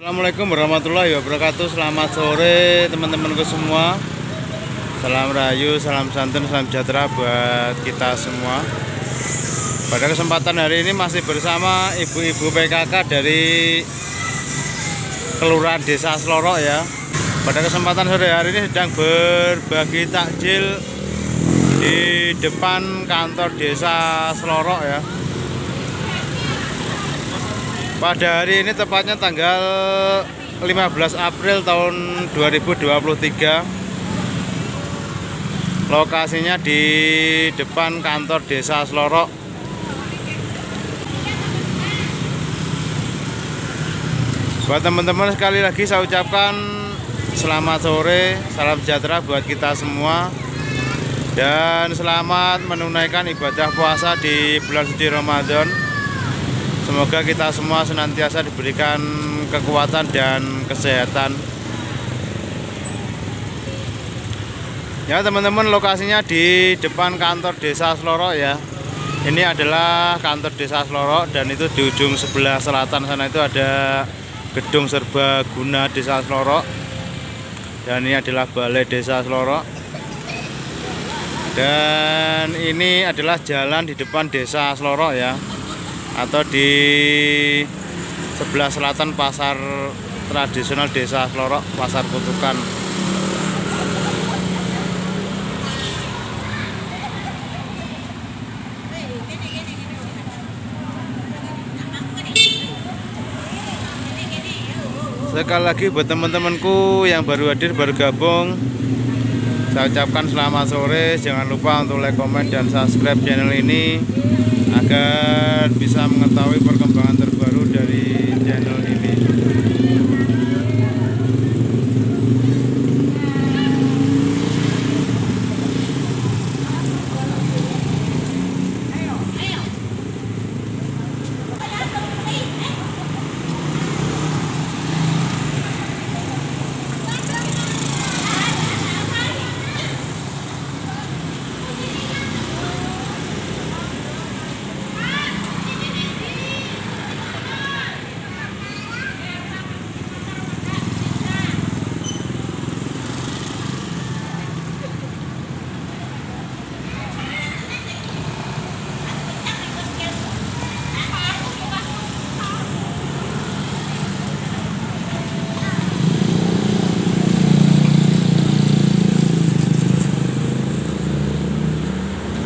Assalamualaikum warahmatullahi wabarakatuh. Selamat sore teman-temanku semua. Salam rayu, salam santun, salam sejahtera buat kita semua. Pada kesempatan hari ini masih bersama ibu-ibu PKK dari Kelurahan Desa Selorok ya. Pada kesempatan sore hari ini sedang berbagi takjil Di depan kantor Desa Selorok ya pada hari ini tepatnya tanggal 15 April tahun 2023 lokasinya di depan kantor desa Selorok. Buat teman-teman sekali lagi saya ucapkan selamat sore salam sejahtera buat kita semua dan selamat menunaikan ibadah puasa di bulan suci Ramadan Semoga kita semua senantiasa diberikan kekuatan dan kesehatan. Ya teman-teman lokasinya di depan kantor desa Selorok ya. Ini adalah kantor desa Selorok dan itu di ujung sebelah selatan sana itu ada gedung serbaguna desa Selorok. Dan ini adalah balai desa Selorok. Dan ini adalah jalan di depan desa Selorok ya atau di sebelah selatan pasar tradisional desa Selorok pasar Kutukan. Sekali lagi buat teman-temanku yang baru hadir baru gabung saya ucapkan selamat sore. Jangan lupa untuk like comment dan subscribe channel ini agar bisa mengetahui perkembangan terbaru dari channel ini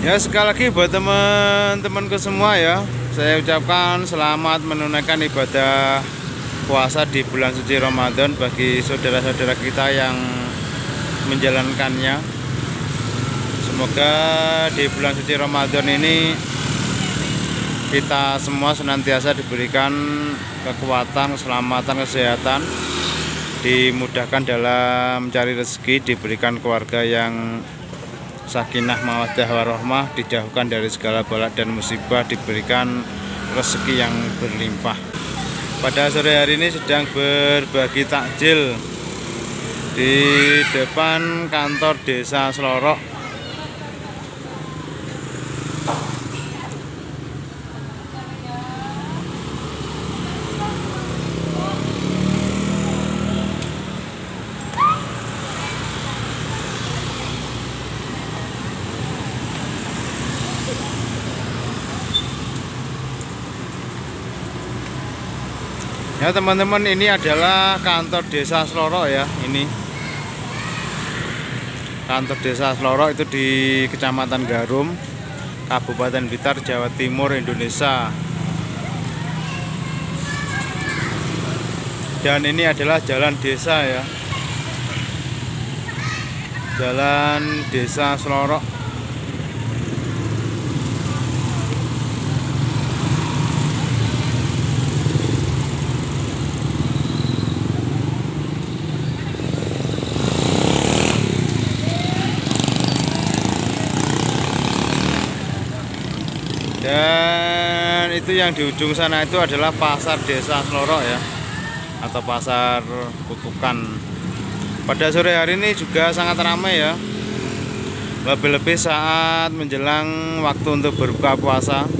Ya sekali lagi buat teman-temanku semua ya. Saya ucapkan selamat menunaikan ibadah puasa di bulan suci Ramadan Bagi saudara-saudara kita yang menjalankannya. Semoga di bulan suci Ramadan ini Kita semua senantiasa diberikan kekuatan, keselamatan, kesehatan Dimudahkan dalam mencari rezeki Diberikan keluarga yang sakinah mawadah warohmah dijauhkan dari segala balak dan musibah diberikan rezeki yang berlimpah. Pada sore hari ini sedang berbagi takjil di depan kantor desa Selorok Ya teman-teman ini adalah kantor desa Selorok ya ini. Kantor desa Selorok itu di Kecamatan Garum Kabupaten Blitar Jawa Timur Indonesia. Dan ini adalah jalan desa ya. Jalan desa Selorok dan itu yang di ujung sana itu adalah pasar desa Selorok ya. Atau pasar kutukan. Pada sore hari ini juga sangat ramai ya. Lebih-lebih saat menjelang waktu untuk berbuka puasa.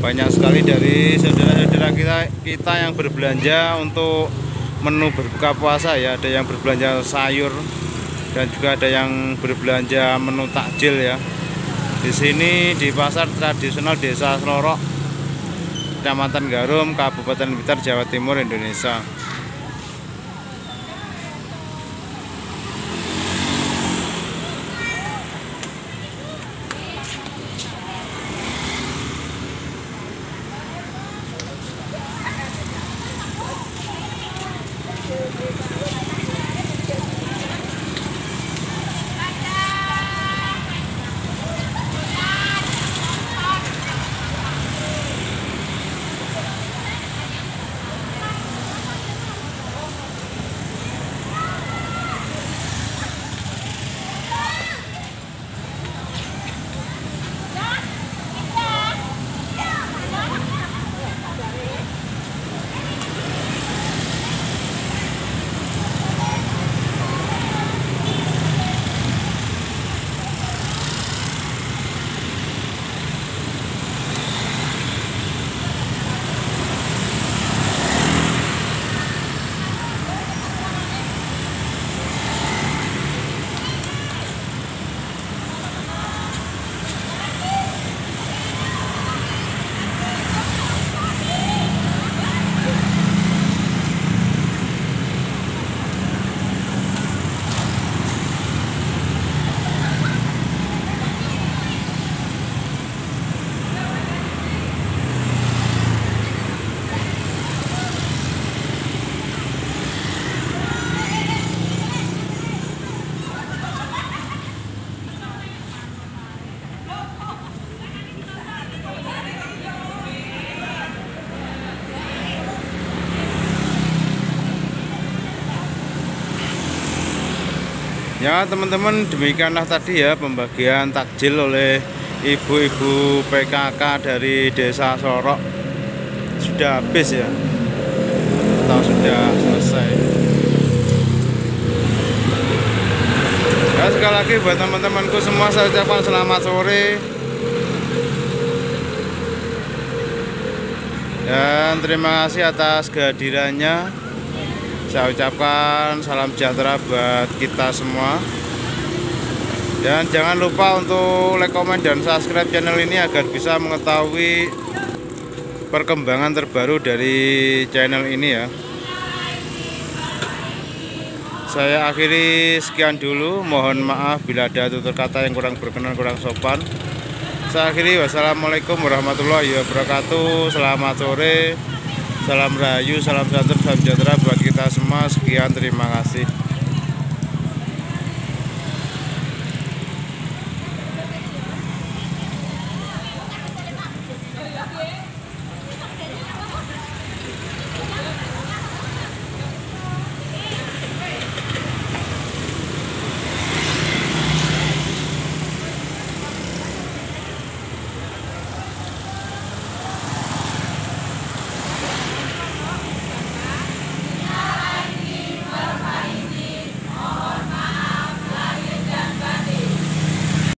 Banyak sekali dari saudara-saudara kita kita yang berbelanja untuk menu berbuka puasa ya. Ada yang berbelanja sayur dan juga ada yang berbelanja menu takjil ya. Di sini di pasar tradisional desa Selorok Kecamatan Garum Kabupaten Blitar Jawa Timur Indonesia Ya teman-teman demikianlah tadi ya pembagian takjil oleh ibu-ibu PKK dari desa Sorok. Sudah habis ya? Atau sudah selesai? Ya sekali lagi buat teman-temanku semua saya ucapkan selamat sore. Dan terima kasih atas kehadirannya saya ucapkan salam sejahtera buat kita semua. Dan jangan lupa untuk like, komen, dan subscribe channel ini agar bisa mengetahui perkembangan terbaru dari channel ini ya. Saya akhiri sekian dulu. Mohon maaf bila ada tutur kata yang kurang berkenan kurang sopan. Saya akhiri. Wassalamualaikum warahmatullahi wabarakatuh. Selamat sore Salam rayu, salam santun, salam sejahtera buat kita semua. Sekian, terima kasih.